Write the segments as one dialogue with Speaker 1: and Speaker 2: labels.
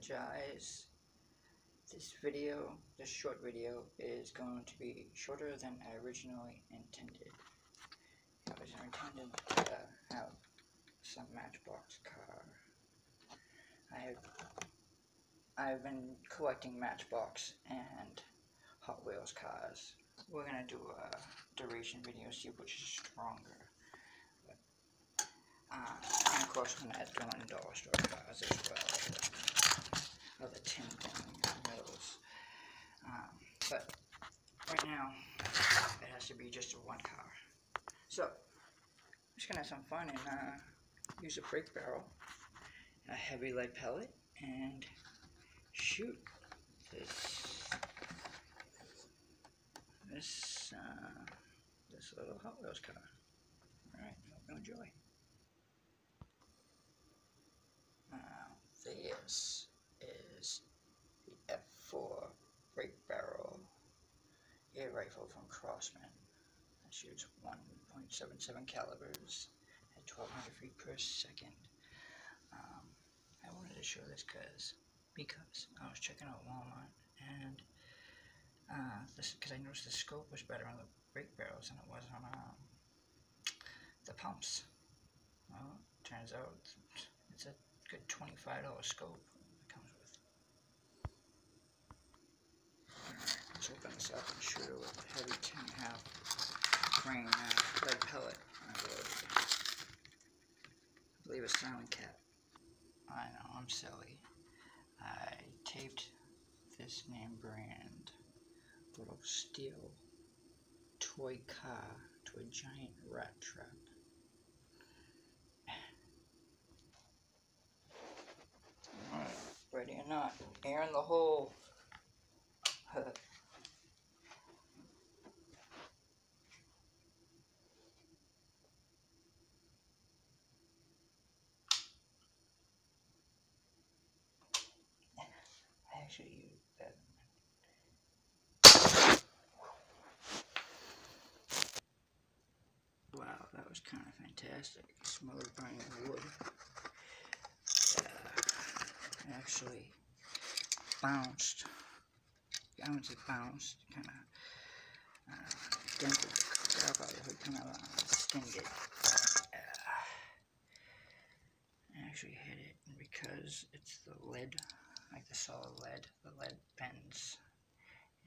Speaker 1: apologize. This video, this short video, is going to be shorter than I originally intended. It was intended to have some Matchbox car. I have, I've been collecting Matchbox and Hot Wheels cars. We're gonna do a duration video, see which is stronger. Uh, and of course, I'm gonna add Dylan Dollar Store cars as well. Other tin things, metals. Um, but right now, it has to be just one car. So, I'm just gonna have some fun and uh, use a break barrel, a heavy lead pellet, and shoot this this uh, this little Hot Wheels car. All right, hope you enjoy. Now this is the F4 break barrel rifle from Crosman. That shoots 1.77 calibers at 1200 feet per second. Um, I wanted to show this because because I was checking out Walmart and uh, this because I noticed the scope was better on the break barrels than it was on um, the pumps. Well, turns out it's a good twenty-five dollar scope it comes with. Alright, let's open this up and shoot it with a heavy ten and a half grain uh, lead pellet. I believe it's Silent Cat. I know, I'm silly. I taped this name brand little steel toy car to a giant rat trap. Ready or not, air in the hole. Actually use that. Wow, that was kind of fantastic. Of burning wood. Uh, actually bounced. I wouldn't say bounced, kind of uh, dented the crap out of it, kind of uh, skinned it. Uh, I actually hit it because it's the lead, like the solid lead, the lead bends.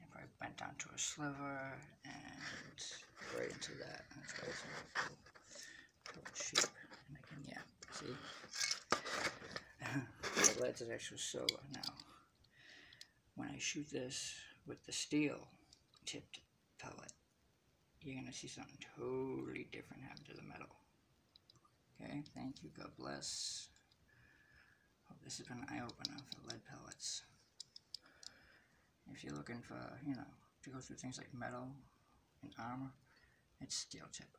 Speaker 1: If I bent down to a sliver and right into that, that's it's a little shape. And I can, yeah, see? the lead's actually silver now. When I shoot this with the steel tipped pellet, you're gonna see something totally different happen to the metal. Okay, thank you, God bless. This has been an eye opener for lead pellets. If you're looking for, you know, to go through things like metal and armor, it's steel tip.